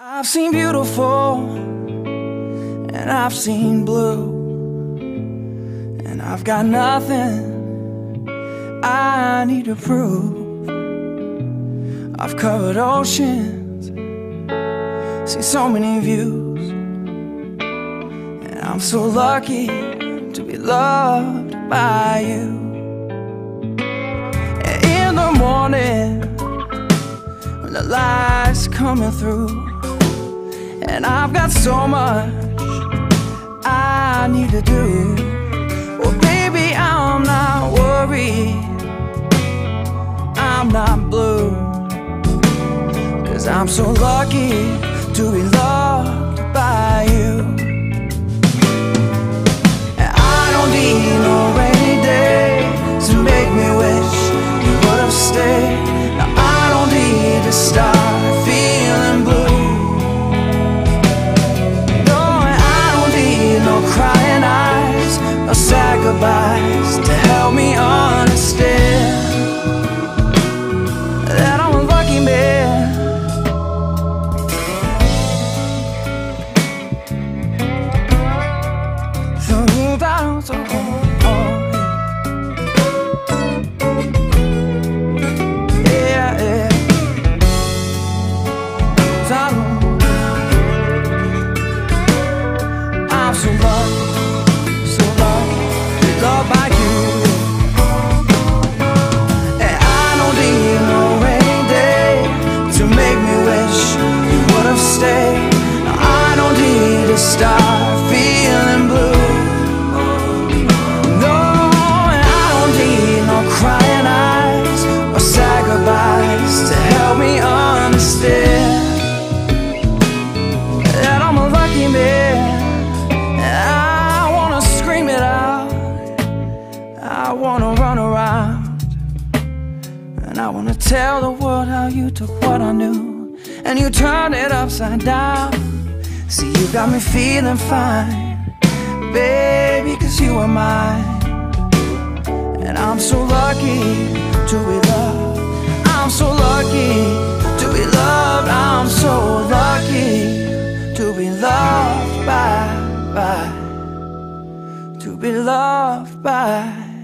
I've seen beautiful and I've seen blue, and I've got nothing I need to prove. I've covered oceans, seen so many views, and I'm so lucky to be loved by you. And in the morning, when the light's coming through. And I've got so much I need to do. Well, baby, I'm not worried. I'm not blue. Cause I'm so lucky to be loved I wanna tell the world how you took what I knew. And you turned it upside down. See, you got me feeling fine, baby, cause you are mine. And I'm so lucky to be loved. I'm so lucky to be loved. I'm so lucky to be loved by, by, to be loved by.